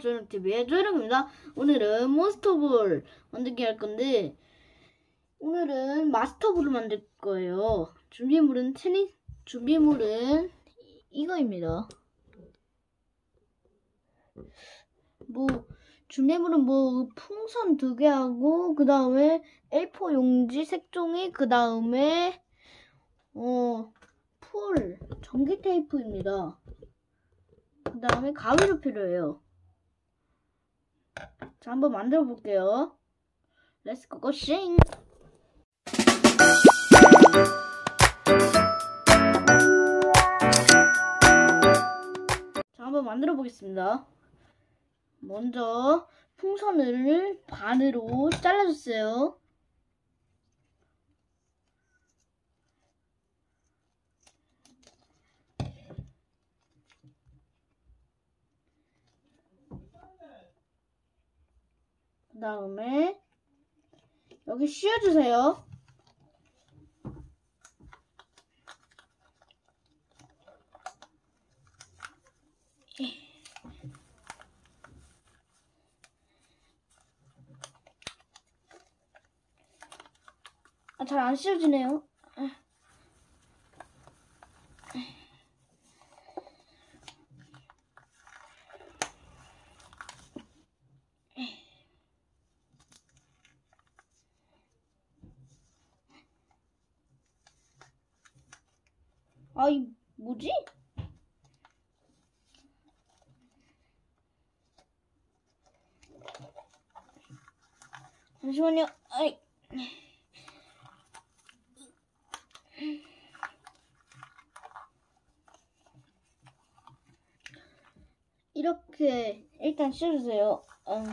조용TV의 조용입니다. 오늘은 몬스터볼 만들기 할 건데, 오늘은 마스터볼을 만들 거예요. 준비물은 테니, 준비물은 이- 이거입니다. 뭐, 준비물은 뭐, 풍선 두 개 하고, 그 다음에 A4 용지 색종이, 그 다음에, 어, 풀, 전기 테이프입니다. 그 다음에 가위로 필요해요. 자, 한번 만들어 볼게요. 렛츠 고고싱! 자, 한번 만들어 보겠습니다. 먼저 풍선을 반으로 잘라줬어요. 그 다음에 여기 씌워주세요. 아, 잘 안 씌워지네요. 아이, 뭐지? 잠시만요. 아이. 이렇게 일단 씌워주세요. 어.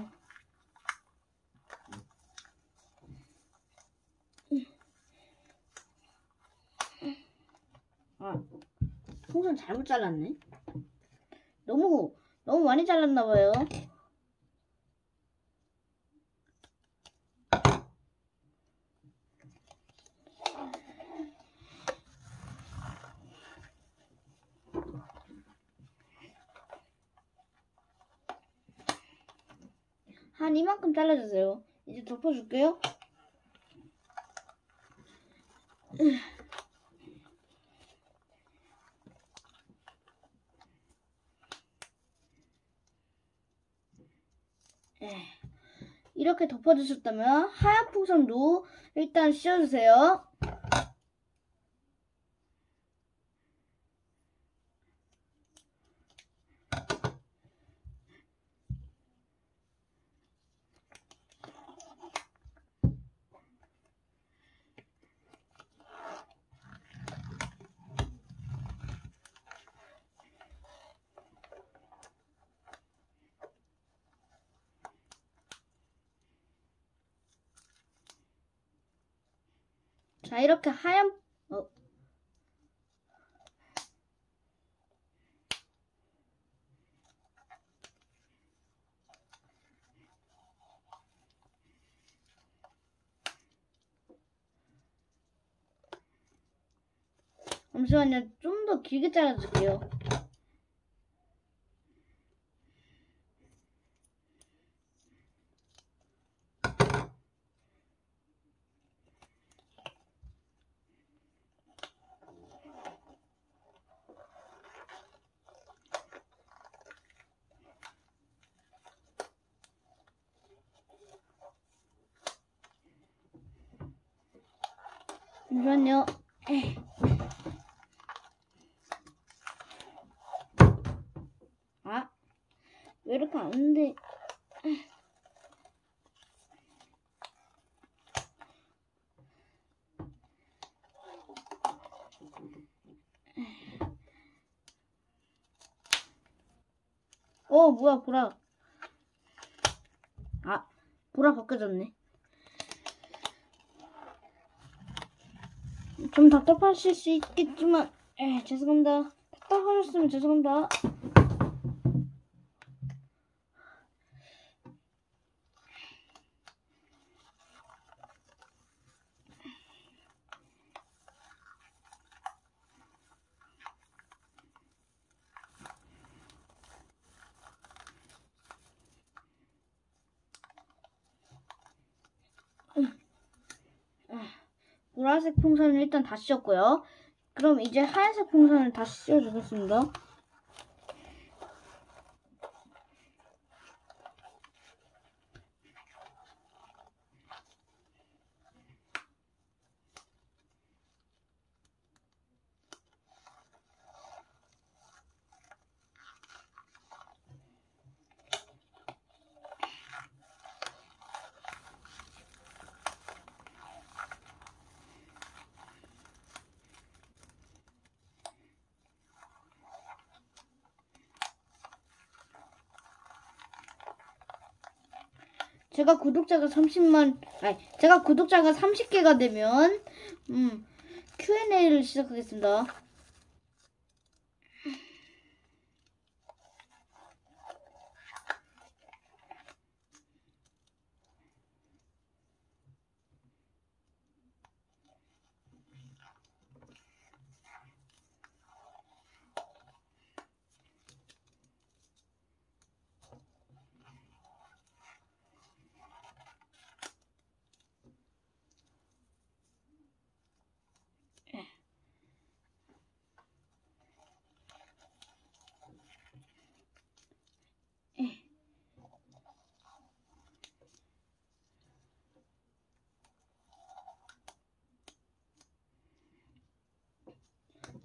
아, 풍선 잘못 잘랐네. 너무 너무 많이 잘랐나 봐요. 한 이만큼 잘라주세요. 이제 덮어줄게요. 에, 이렇게 덮어주셨다면 하얀 풍선도 일단 씌워주세요. 자, 이렇게 하얀, 어. 잠시만요. 좀 더 길게 잘라줄게요. 잠시만요. 아, 왜 이렇게 안 돼? 어, 뭐야, 보라. 아, 보라 벗겨졌네. 좀 답답하실 수 있겠지만, 에, 죄송합니다. 답답하셨으면 죄송합니다. 보라색 풍선을 일단 다 씌웠고요. 그럼 이제 하얀색 풍선을 다시 씌워주겠습니다. 제가 구독자가 30만, 아니, 제가 구독자가 30개가 되면, 음, Q&A를 시작하겠습니다.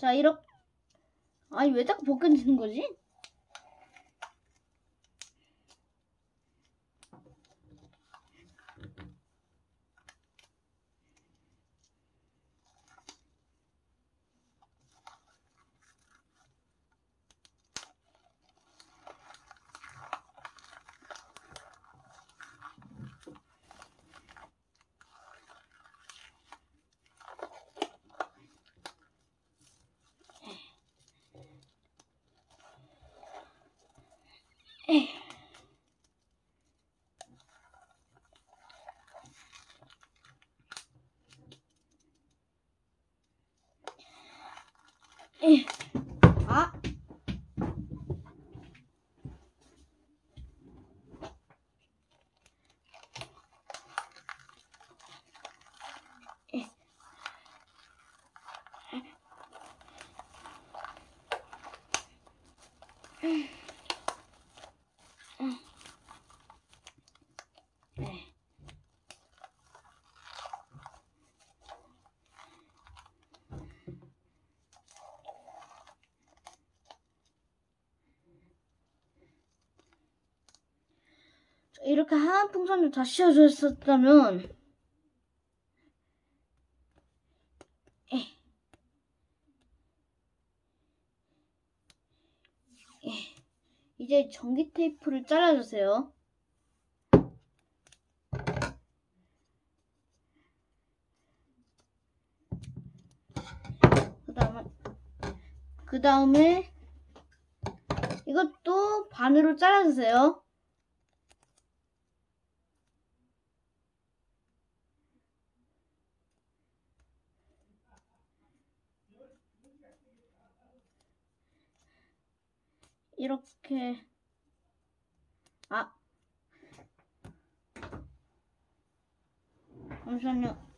자, 이렇게, 아니, 왜 자꾸 벗겨지는 거지? 이렇게 하얀 풍선을 다 씌워줬었다면. 이제 전기 테이프를 잘라주세요. 그 다음에 그 다음에 이것도 반으로 잘라주세요. 이렇게 아 잠시만요.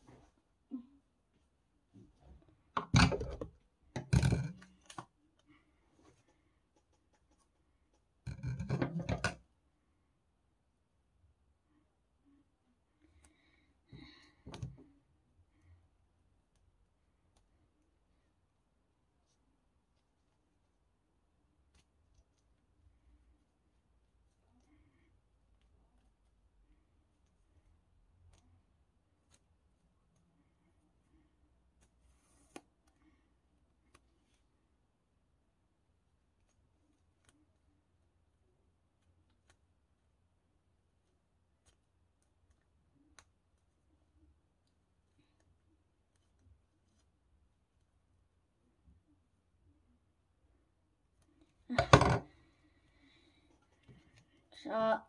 자,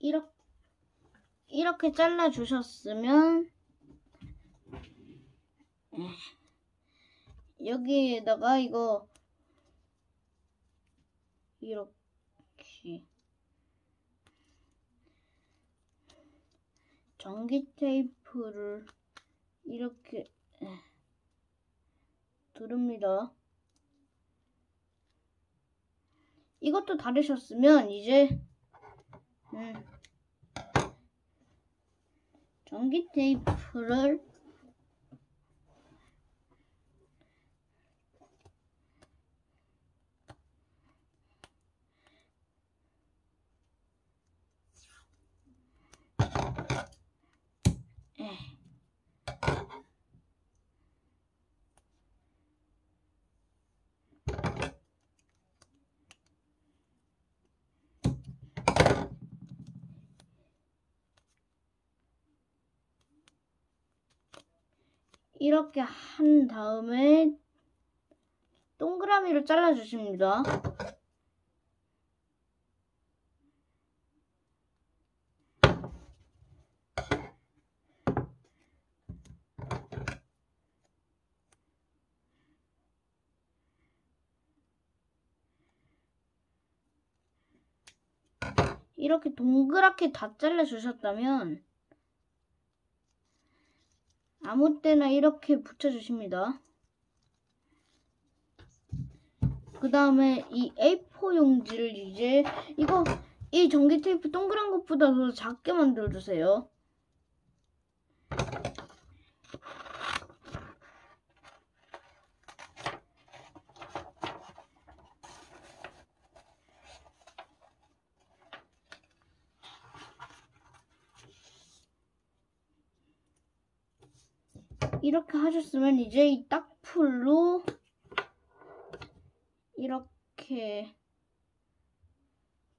이렇게, 이렇게 잘라주셨으면, 여기에다가 이거, 이렇게, 전기 테이프를 이렇게 두릅니다. 이것도 다 되셨으면 이제 음, 전기 테이프를 이렇게 한 다음에 동그라미를 잘라 주십니다. 이렇게 동그랗게 다 잘라 주셨다면 아무 때나 이렇게 붙여주십니다. 그 다음에 이 A4 용지를 이제 이거 이 전기 테이프 동그란 것보다 더 작게 만들어주세요. 이렇게 하셨으면 이제 이 딱풀로 이렇게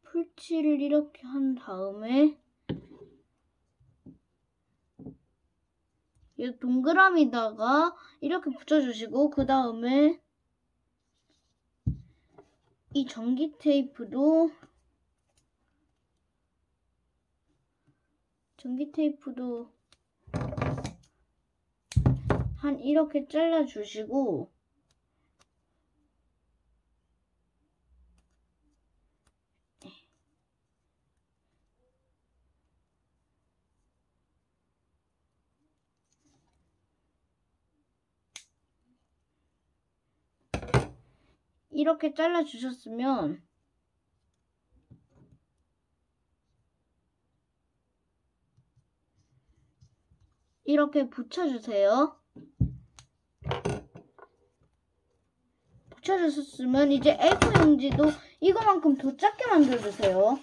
풀칠을 이렇게 한 다음에 이 동그라미다가 이렇게 붙여주시고 그 다음에 이 전기 테이프도 전기 테이프도 한 이렇게 잘라 주시고 이렇게 잘라 주셨으면 이렇게 붙여주세요. 붙여주셨으면 이제 A4 용지도 이거만큼 더 작게 만들어주세요.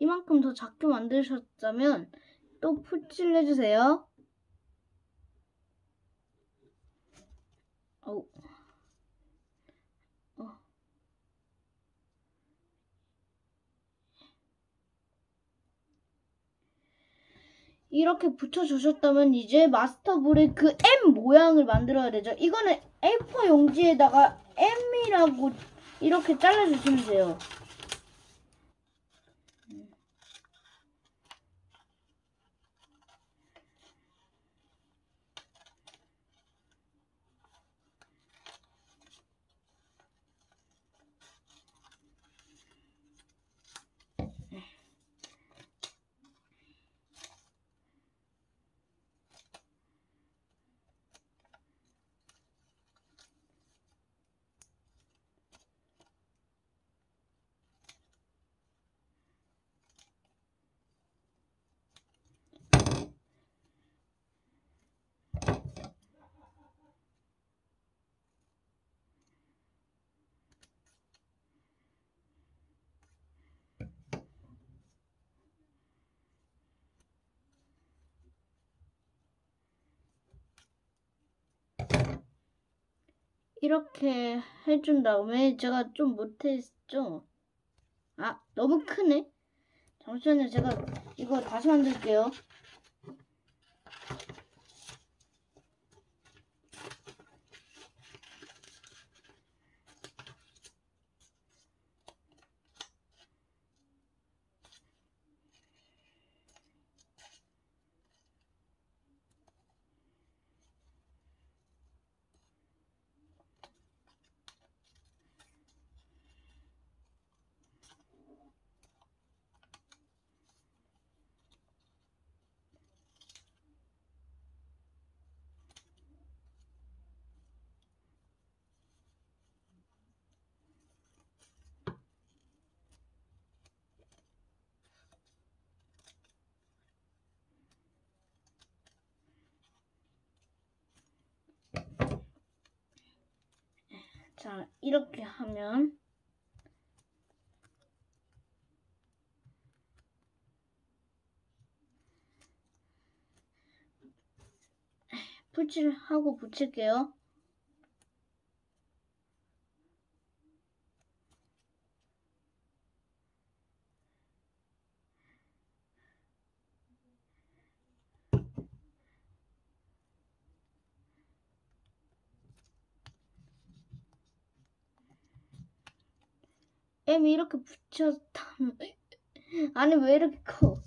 이만큼 더 작게 만드셨다면 또 풀칠 해주세요. 어우. 어. 이렇게 붙여주셨다면 이제 마스터볼에 그 M 모양을 만들어야 되죠. 이거는 A4 용지에다가 M이라고 이렇게 잘라주시면 돼요. 이렇게 해준 다음에 제가 좀 못했죠? 아, 너무 크네? 잠시만요. 제가 이거 다시 만들게요. 자, 이렇게 하면 풀칠을 하고 붙일게요. M 이렇게 붙였다면 아니 왜 이렇게 커?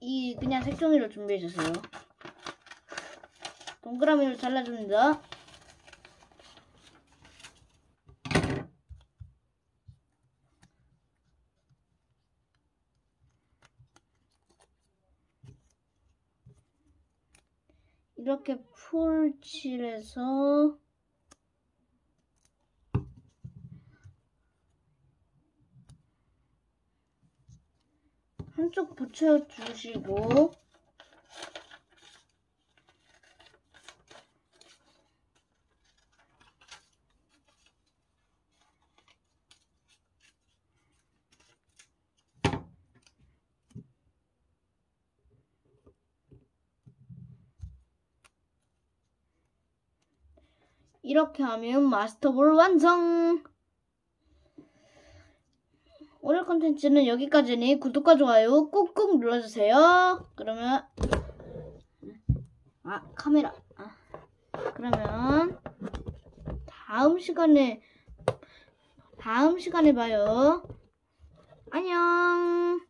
이 그냥 색종이를 준비해 주세요. 동그라미로 잘라줍니다. 이렇게 풀칠해서 한쪽 붙여주시고 이렇게 하면 마스터볼 완성! 오늘 컨텐츠는 여기까지니 구독과 좋아요 꾹꾹 눌러주세요. 그러면 아 카메라 아, 그러면 다음 시간에 다음 시간에 봐요. 안녕.